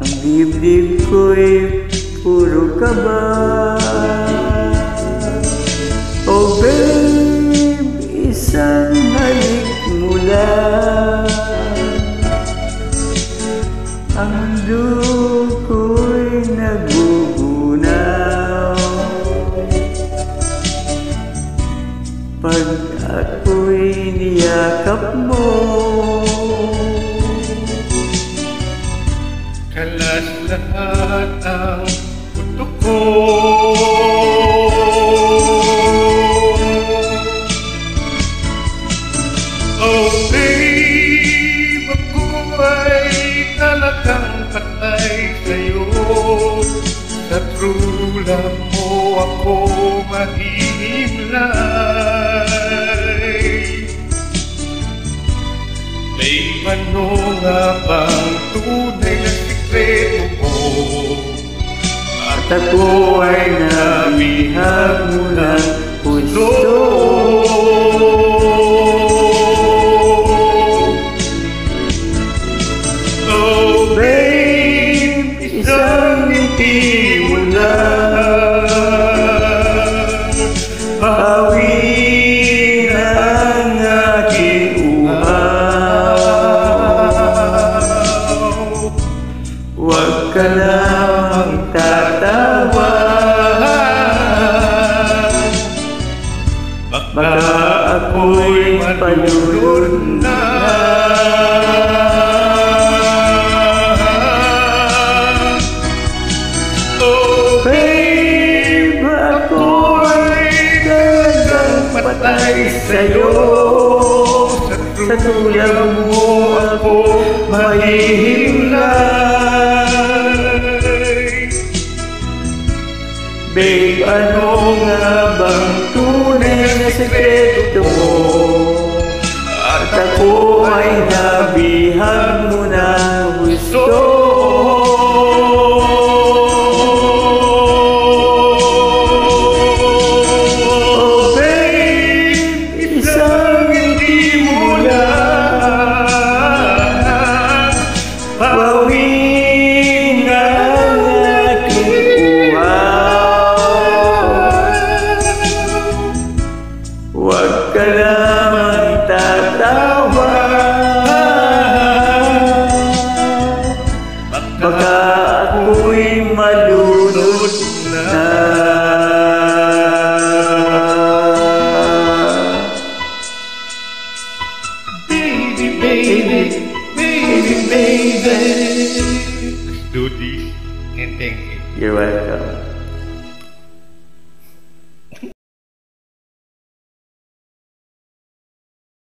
Ang dibdib ko'y puro kaba Oh babe, isang halik mo lang Ang mundo ko'y nagugunaw. Pag ako'y niyakap mo talagang patay sa'yo. Sa true love mo ako mahihimlay May ano nga bang tunay na sikreto mo? At ako ay nabihag mo ng ngiti mo lang Hawin ang aking uhaw Huwag ka lamang tatawa Baka ako'y palulun na patay sa'yo Sa tulad mo ako mahihimlay Babe, ano nga bang tunay na sekreto mo? At ako ay nabihag malunod na Baby, baby, baby, baby. Let's do this and thank you. You're welcome.